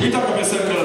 Quem está começando